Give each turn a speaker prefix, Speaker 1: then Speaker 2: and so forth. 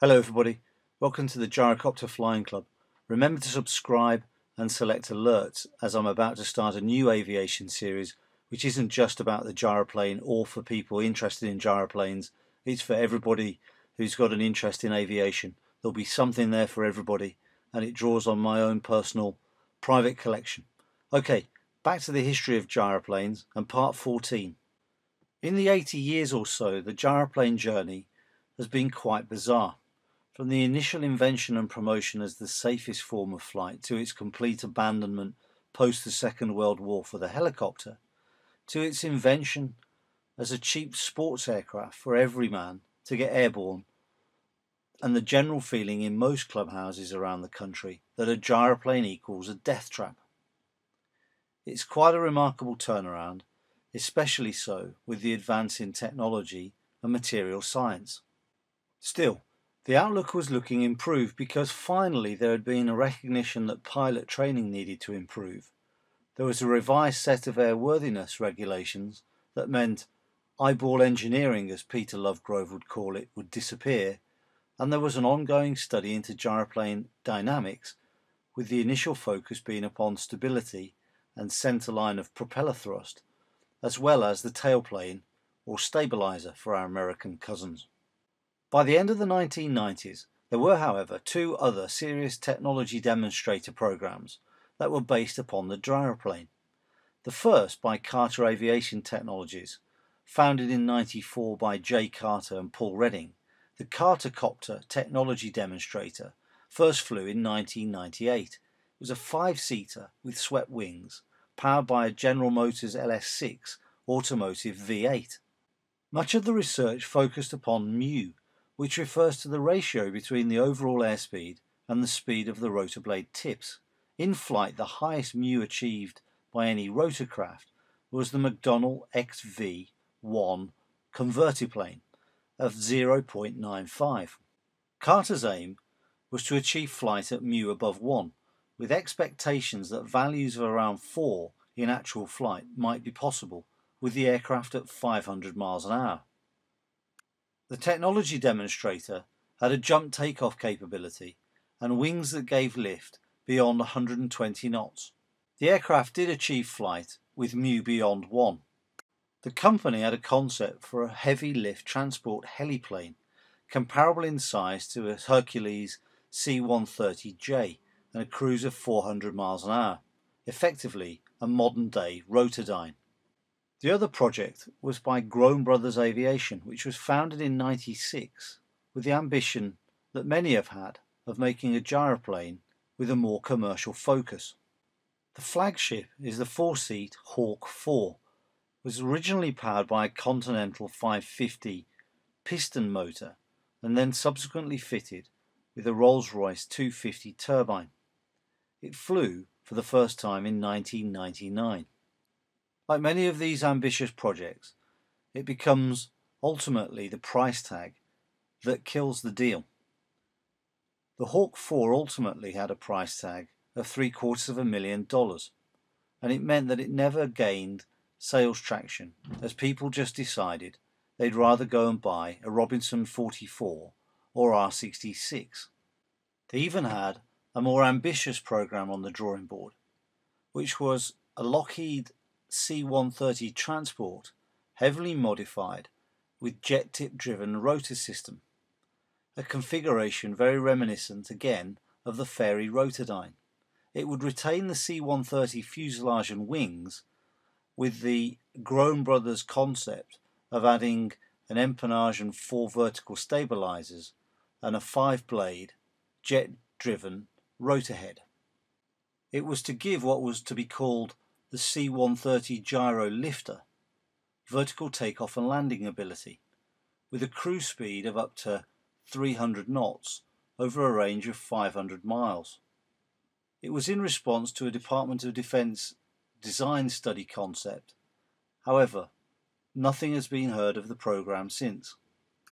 Speaker 1: Hello everybody, welcome to the Gyrocopter Flying Club. Remember to subscribe and select alerts as I'm about to start a new aviation series which isn't just about the gyroplane or for people interested in gyroplanes, it's for everybody who's got an interest in aviation. There'll be something there for everybody and it draws on my own personal private collection. Okay, back to the history of gyroplanes and part 14. In the 80 years or so, the gyroplane journey has been quite bizarre. From the initial invention and promotion as the safest form of flight to its complete abandonment post the Second World War for the helicopter, to its invention as a cheap sports aircraft for every man to get airborne, and the general feeling in most clubhouses around the country that a gyroplane equals a death trap. It's quite a remarkable turnaround, especially so with the advance in technology and material science. Still, the outlook was looking improved because finally there had been a recognition that pilot training needed to improve. There was a revised set of airworthiness regulations that meant eyeball engineering, as Peter Lovegrove would call it, would disappear, and there was an ongoing study into gyroplane dynamics, with the initial focus being upon stability and centre line of propeller thrust, as well as the tailplane or stabilizer for our American cousins. By the end of the 1990s, there were, however, two other serious technology demonstrator programs that were based upon the gyroplane. The first by Carter Aviation Technologies, founded in 94 by Jay Carter and Paul Redding, the CarterCopter technology demonstrator first flew in 1998. It was a five-seater with swept wings, powered by a General Motors LS6 automotive V8. Much of the research focused upon mu, which refers to the ratio between the overall airspeed and the speed of the rotor blade tips. In flight, the highest mu achieved by any rotorcraft was the McDonnell XV-1 convertiplane of 0.95. Carter's aim was to achieve flight at mu above 1, with expectations that values of around 4 in actual flight might be possible with the aircraft at 500 miles an hour. The technology demonstrator had a jump takeoff capability and wings that gave lift beyond 120 knots. The aircraft did achieve flight with mu beyond 1. The company had a concept for a heavy lift transport heliplane comparable in size to a Hercules C-130J and a cruise of 400 miles an hour, effectively a modern day Rotodyne. The other project was by Groen Brothers Aviation, which was founded in 96 with the ambition that many have had of making a gyroplane with a more commercial focus. The flagship is the four-seat Hawk 4. It was originally powered by a Continental 550 piston motor and then subsequently fitted with a Rolls-Royce 250 turbine. It flew for the first time in 1999. Like many of these ambitious projects, it becomes ultimately the price tag that kills the deal. The Hawk 4 ultimately had a price tag of three quarters of a million dollars, and it meant that it never gained sales traction as people just decided they'd rather go and buy a Robinson 44 or R66. They even had a more ambitious program on the drawing board, which was a Lockheed C-130 transport, heavily modified with jet tip driven rotor system, a configuration very reminiscent again of the Fairey Rotodyne. It would retain the C-130 fuselage and wings with the Groen Brothers concept of adding an empennage and four vertical stabilizers and a five blade jet driven rotor head. It was to give what was to be called the C-130 gyro lifter, vertical takeoff and landing ability, with a cruise speed of up to 300 knots over a range of 500 miles. It was in response to a Department of Defense design study concept. However, nothing has been heard of the program since.